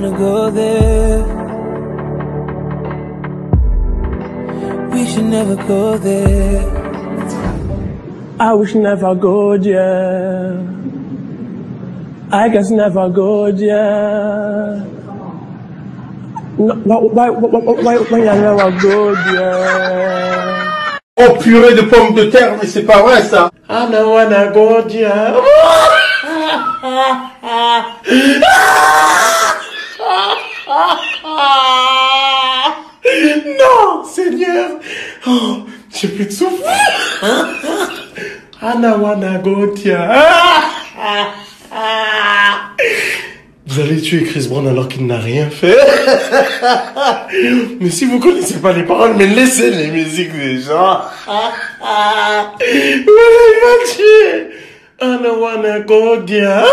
wanna go there. We should never go there. I wish never go there. I guess never go there. No, why, why, why, why, why I never go there? Oh purée de pommes de terre, mais c'est pas vrai ça I don't wanna go there. Non, Seigneur. Oh, j'ai plus de souffle. I don't wanna go there. Vous allez tuer Chris Brown alors qu'il n'a rien fait. mais si vous connaissez pas les paroles, mais laissez les musiques des gens. voilà, il m'a tué. I don't wanna go there.